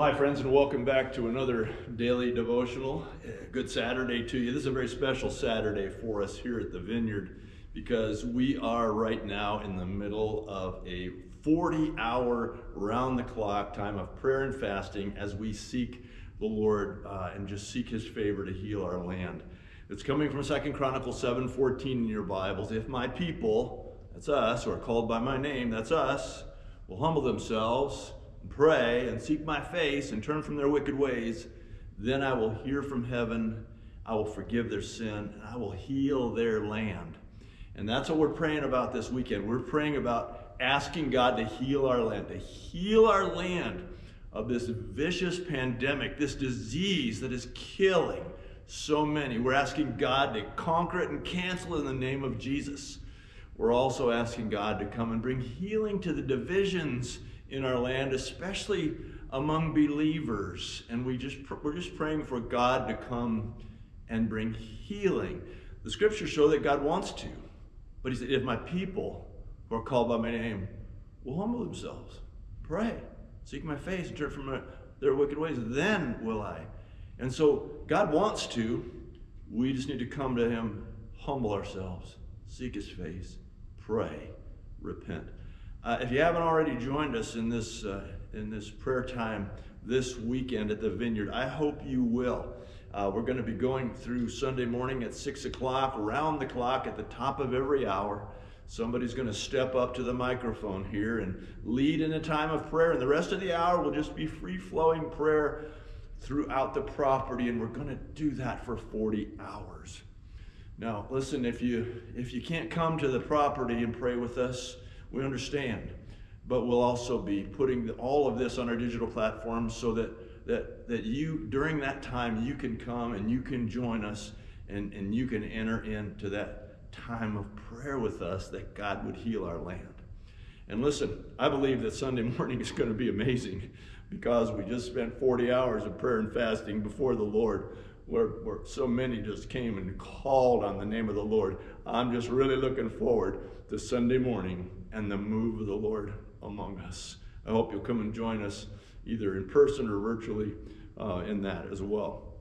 Hi, friends, and welcome back to another daily devotional. Good Saturday to you. This is a very special Saturday for us here at the Vineyard because we are right now in the middle of a 40 hour round the clock time of prayer and fasting as we seek the Lord uh, and just seek his favor to heal our land. It's coming from Second Chronicles 7:14 in your Bibles. If my people, that's us, who are called by my name, that's us, will humble themselves pray and seek my face and turn from their wicked ways, then I will hear from heaven, I will forgive their sin, and I will heal their land. And that's what we're praying about this weekend. We're praying about asking God to heal our land, to heal our land of this vicious pandemic, this disease that is killing so many. We're asking God to conquer it and cancel it in the name of Jesus. We're also asking God to come and bring healing to the divisions in our land, especially among believers. And we just we're just praying for God to come and bring healing. The scriptures show that God wants to. But he said, if my people who are called by my name will humble themselves, pray, seek my face, and turn from their wicked ways, then will I. And so God wants to. We just need to come to him, humble ourselves, seek his face, pray, repent. Uh, if you haven't already joined us in this, uh, in this prayer time this weekend at the Vineyard, I hope you will. Uh, we're going to be going through Sunday morning at 6 o'clock, around the clock, at the top of every hour. Somebody's going to step up to the microphone here and lead in a time of prayer. And the rest of the hour will just be free flowing prayer throughout the property. And we're going to do that for 40 hours. Now, listen, if you, if you can't come to the property and pray with us, we understand. But we'll also be putting all of this on our digital platforms so that, that, that you, during that time, you can come and you can join us and, and you can enter into that time of prayer with us that God would heal our land. And listen, I believe that Sunday morning is going to be amazing because we just spent 40 hours of prayer and fasting before the Lord where, where so many just came and called on the name of the Lord. I'm just really looking forward to Sunday morning and the move of the Lord among us. I hope you'll come and join us either in person or virtually uh, in that as well.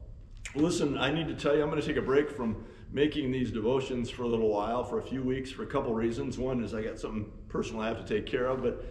Listen, I need to tell you, I'm going to take a break from making these devotions for a little while, for a few weeks, for a couple reasons. One is I got something personal I have to take care of, but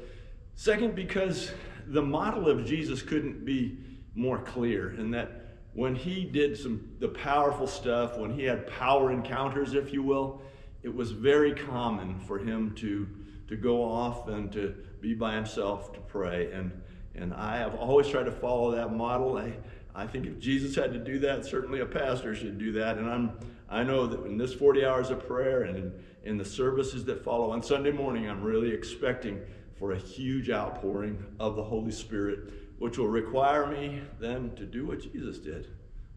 second, because the model of Jesus couldn't be more clear in that when he did some the powerful stuff, when he had power encounters, if you will, it was very common for him to to go off and to be by himself to pray. And and I have always tried to follow that model. I I think if Jesus had to do that, certainly a pastor should do that. And I'm I know that in this 40 hours of prayer and in, in the services that follow on Sunday morning, I'm really expecting for a huge outpouring of the Holy Spirit, which will require me then to do what Jesus did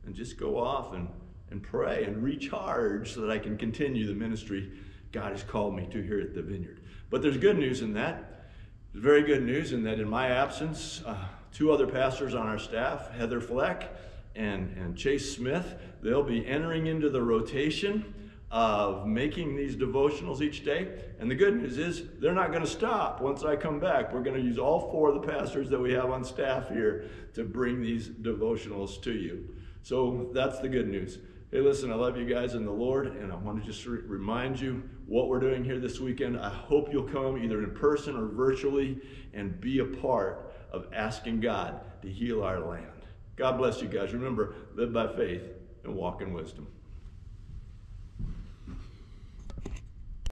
and just go off and, and pray and recharge so that I can continue the ministry God has called me to here at the Vineyard. But there's good news in that. There's very good news in that in my absence, uh, two other pastors on our staff, Heather Fleck and, and Chase Smith, they'll be entering into the rotation of making these devotionals each day. And the good news is they're not going to stop once I come back. We're going to use all four of the pastors that we have on staff here to bring these devotionals to you. So that's the good news. Hey, listen, I love you guys in the Lord, and I want to just re- remind you what we're doing here this weekend. I hope you'll come either in person or virtually and be a part of asking God to heal our land. God bless you guys. Remember, live by faith and walk in wisdom.